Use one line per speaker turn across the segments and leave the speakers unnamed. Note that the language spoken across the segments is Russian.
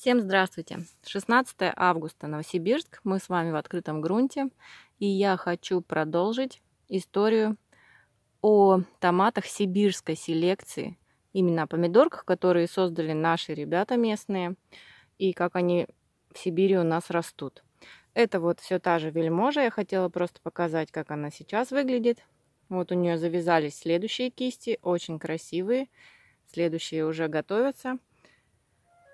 Всем здравствуйте! 16 августа, Новосибирск. Мы с вами в открытом грунте. И я хочу продолжить историю о томатах сибирской селекции. Именно о помидорках, которые создали наши ребята местные. И как они в Сибири у нас растут. Это вот все та же вельможа. Я хотела просто показать, как она сейчас выглядит. Вот у нее завязались следующие кисти. Очень красивые. Следующие уже готовятся.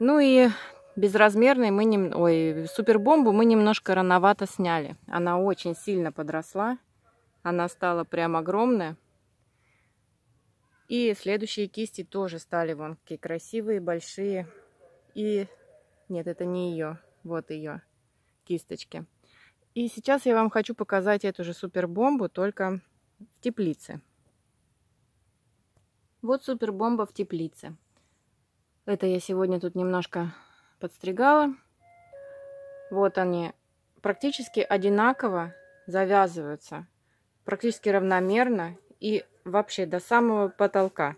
Ну и безразмерный мы не... Ой, супербомбу мы немножко рановато сняли. Она очень сильно подросла. Она стала прям огромная. И следующие кисти тоже стали вон какие красивые, большие. И нет, это не ее. Вот ее кисточки. И сейчас я вам хочу показать эту же супербомбу, только в теплице. Вот супербомба в теплице. Это я сегодня тут немножко подстригала. Вот они практически одинаково завязываются. Практически равномерно и вообще до самого потолка.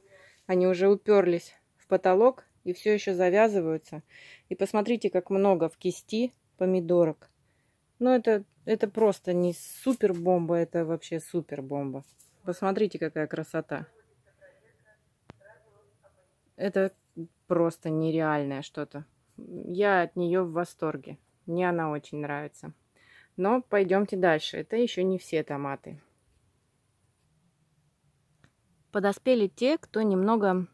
Они уже уперлись в потолок и все еще завязываются. И посмотрите, как много в кисти помидорок. Ну, это, это просто не супер бомба, это вообще супер бомба. Посмотрите, какая красота. Это просто нереальное что-то. Я от нее в восторге. Мне она очень нравится. Но пойдемте дальше. Это еще не все томаты. Подоспели те, кто немного,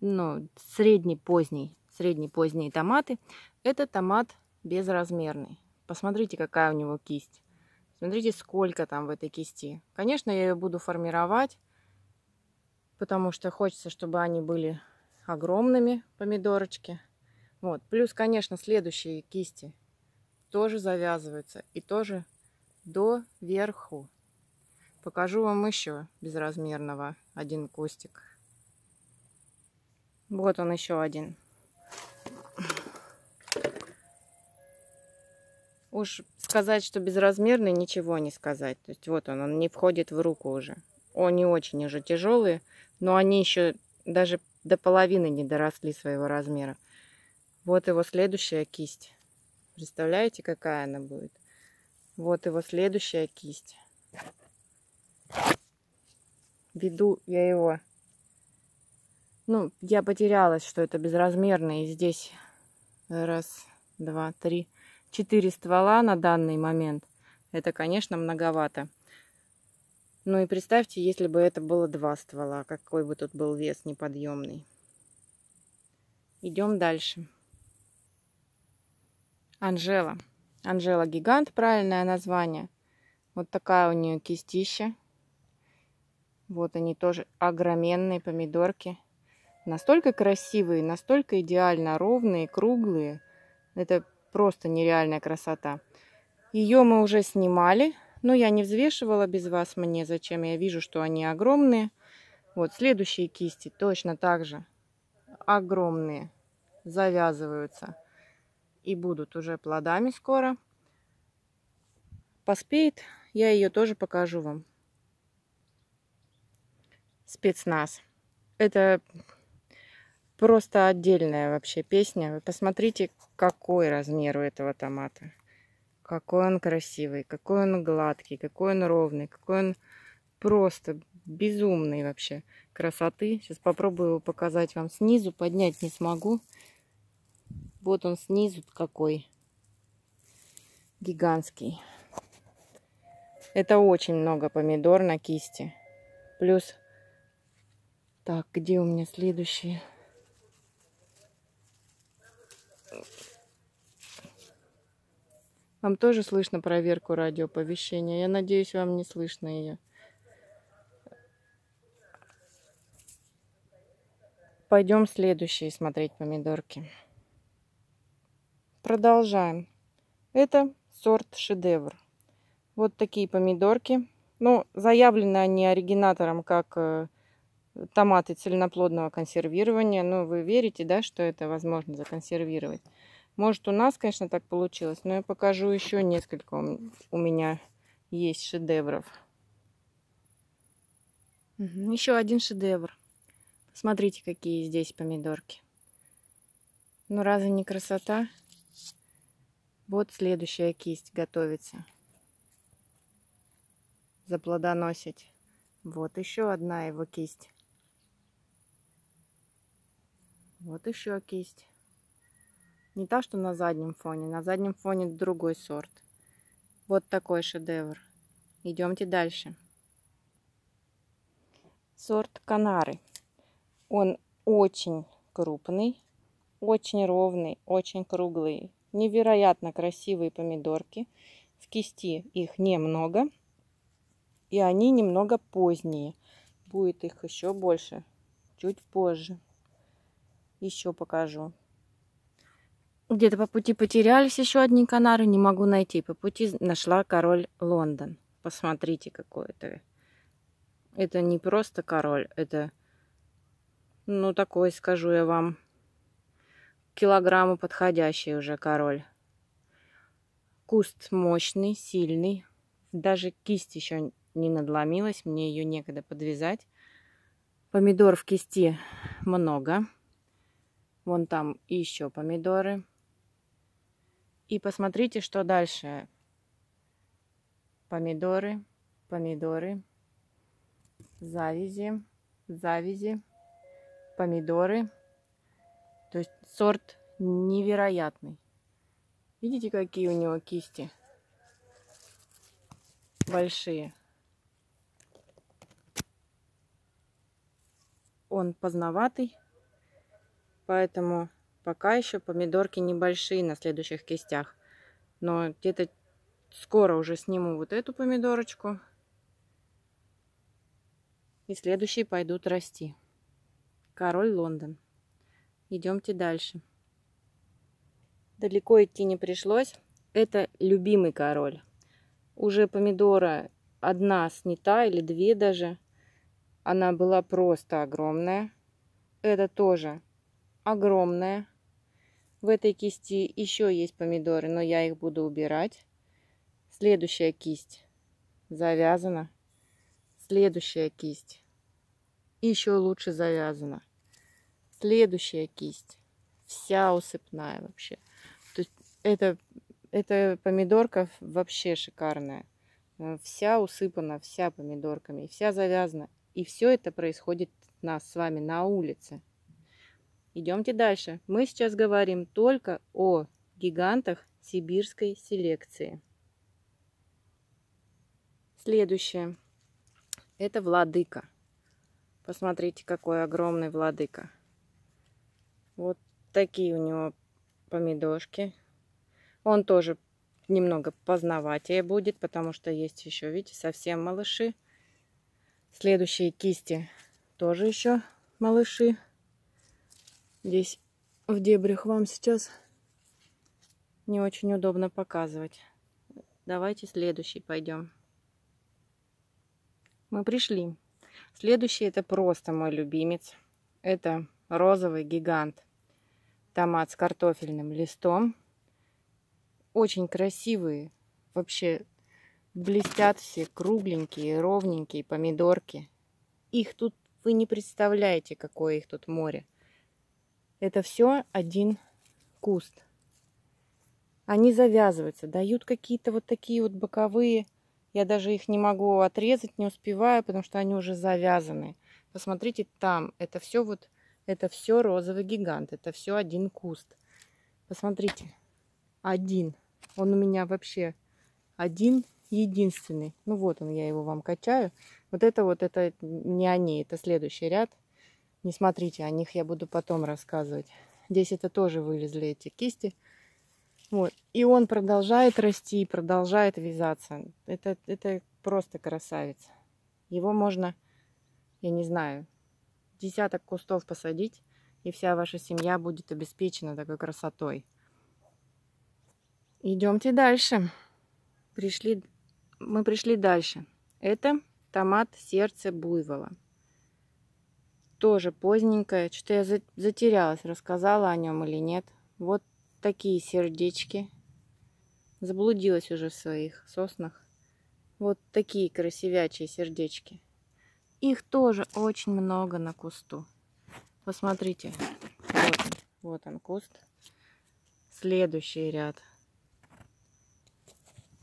ну, средний поздний, средний поздние томаты. Это томат безразмерный. Посмотрите, какая у него кисть. Смотрите, сколько там в этой кисти. Конечно, я ее буду формировать, потому что хочется, чтобы они были огромными помидорочки. Вот. Плюс, конечно, следующие кисти тоже завязываются и тоже до верху. Покажу вам еще безразмерного один кустик. Вот он еще один. Уж сказать, что безразмерный, ничего не сказать. То есть вот он, он не входит в руку уже. Они очень уже тяжелые, но они еще даже до половины не доросли своего размера. Вот его следующая кисть. Представляете, какая она будет? Вот его следующая кисть. Веду я его. Ну, я потерялась, что это безразмерный. И здесь раз, два, три, четыре ствола на данный момент. Это, конечно, многовато. Ну и представьте, если бы это было два ствола, какой бы тут был вес неподъемный. Идем дальше. Анжела. Анжела гигант, правильное название. Вот такая у нее кистища. Вот они тоже огроменные помидорки. Настолько красивые, настолько идеально ровные, круглые. Это просто нереальная красота. Ее мы уже снимали но я не взвешивала без вас мне, зачем я вижу, что они огромные. Вот следующие кисти точно так же огромные, завязываются и будут уже плодами скоро. Поспеет, я ее тоже покажу вам. Спецназ. Это просто отдельная вообще песня. Вы посмотрите, какой размер у этого томата. Какой он красивый, какой он гладкий, какой он ровный, какой он просто безумный вообще красоты. Сейчас попробую его показать вам снизу. Поднять не смогу. Вот он снизу какой. Гигантский. Это очень много помидор на кисти. Плюс... Так, где у меня следующие? Вам тоже слышно проверку радиоповещения? Я надеюсь, вам не слышно ее. Пойдем следующие смотреть помидорки. Продолжаем. Это сорт шедевр. Вот такие помидорки. Ну, заявлены они оригинатором как э, томаты цельноплодного консервирования. Но вы верите, да, что это возможно законсервировать? Может, у нас, конечно, так получилось, но я покажу еще несколько у меня есть шедевров. Еще один шедевр. Смотрите, какие здесь помидорки. Ну разве не красота? Вот следующая кисть готовится. Заплодоносить. Вот еще одна его кисть. Вот еще кисть. Не та, что на заднем фоне. На заднем фоне другой сорт. Вот такой шедевр. Идемте дальше. Сорт Канары. Он очень крупный, очень ровный, очень круглый. Невероятно красивые помидорки. В кисти их немного. И они немного поздние. Будет их еще больше чуть позже еще покажу. Где-то по пути потерялись еще одни канары, не могу найти. По пути нашла король Лондон. Посмотрите, какой это. Это не просто король, это, ну, такой, скажу я вам, килограмму подходящий уже король. Куст мощный, сильный. Даже кисть еще не надломилась, мне ее некогда подвязать. Помидор в кисти много. Вон там еще помидоры. И посмотрите, что дальше. Помидоры, помидоры, завязи, завязи, помидоры. То есть сорт невероятный. Видите, какие у него кисти? Большие. Он поздноватый. Поэтому пока еще помидорки небольшие на следующих кистях. Но где-то скоро уже сниму вот эту помидорочку. И следующие пойдут расти. Король Лондон. Идемте дальше. Далеко идти не пришлось. Это любимый король. Уже помидора одна снята или две даже. Она была просто огромная. Это тоже огромная. В этой кисти еще есть помидоры, но я их буду убирать. Следующая кисть завязана. Следующая кисть еще лучше завязана. Следующая кисть вся усыпная вообще. То есть это, эта помидорка вообще шикарная. Вся усыпана, вся помидорками, вся завязана. И все это происходит нас с вами на улице. Идемте дальше. Мы сейчас говорим только о гигантах сибирской селекции. Следующее. Это владыка. Посмотрите, какой огромный владыка. Вот такие у него помидорки. Он тоже немного поздноватее будет, потому что есть еще, видите, совсем малыши. Следующие кисти тоже еще малыши. Здесь в дебрях вам сейчас не очень удобно показывать. Давайте следующий пойдем. Мы пришли. Следующий это просто мой любимец. Это розовый гигант. Томат с картофельным листом. Очень красивые. Вообще блестят все кругленькие, ровненькие помидорки. Их тут вы не представляете, какое их тут море. Это все один куст. Они завязываются, дают какие-то вот такие вот боковые. Я даже их не могу отрезать, не успеваю, потому что они уже завязаны. Посмотрите там, это все вот, это все розовый гигант, это все один куст. Посмотрите, один. Он у меня вообще один единственный. Ну вот он, я его вам качаю. Вот это вот, это не они, это следующий ряд. Не смотрите, о них я буду потом рассказывать. Здесь это тоже вылезли эти кисти. Вот. И он продолжает расти, продолжает вязаться. Это, это просто красавец. Его можно, я не знаю, десяток кустов посадить, и вся ваша семья будет обеспечена такой красотой. Идемте дальше. Пришли, мы пришли дальше. Это томат сердце буйвола тоже поздненькое. Что-то я затерялась, рассказала о нем или нет. Вот такие сердечки. Заблудилась уже в своих соснах. Вот такие красивячие сердечки. Их тоже очень много на кусту. Посмотрите. Вот Вот он куст. Следующий ряд.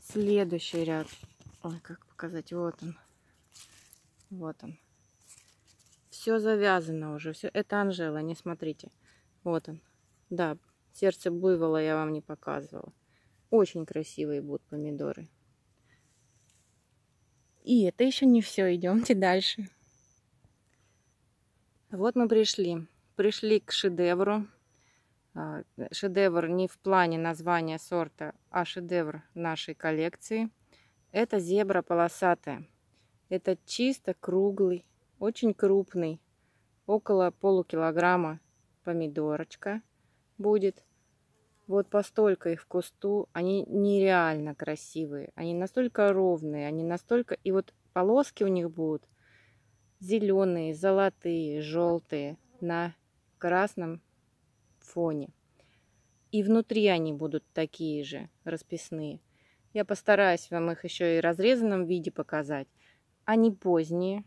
Следующий ряд. Ой, как показать? Вот он. Вот он. Все завязано уже. Все. Это Анжела, не смотрите. Вот он. Да, сердце буйвола я вам не показывала. Очень красивые будут помидоры. И это еще не все. Идемте дальше. Вот мы пришли. Пришли к шедевру. А, шедевр не в плане названия сорта, а шедевр нашей коллекции. Это зебра полосатая. Это чисто круглый, очень крупный, около полукилограмма помидорочка будет. Вот постолько их в кусту, они нереально красивые, они настолько ровные, они настолько... И вот полоски у них будут зеленые, золотые, желтые на красном фоне. И внутри они будут такие же, расписные. Я постараюсь вам их еще и в разрезанном виде показать. Они поздние,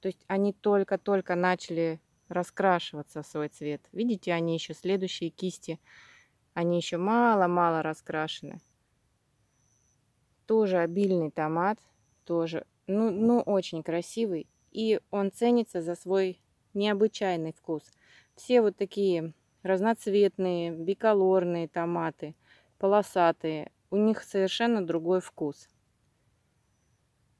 то есть они только-только начали раскрашиваться в свой цвет. Видите, они еще следующие кисти, они еще мало-мало раскрашены. Тоже обильный томат, тоже, ну, ну очень красивый и он ценится за свой необычайный вкус. Все вот такие разноцветные, биколорные томаты, полосатые, у них совершенно другой вкус.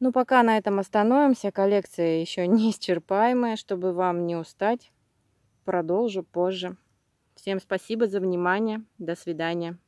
Ну, пока на этом остановимся. Коллекция еще не исчерпаемая. Чтобы вам не устать, продолжу позже. Всем спасибо за внимание. До свидания.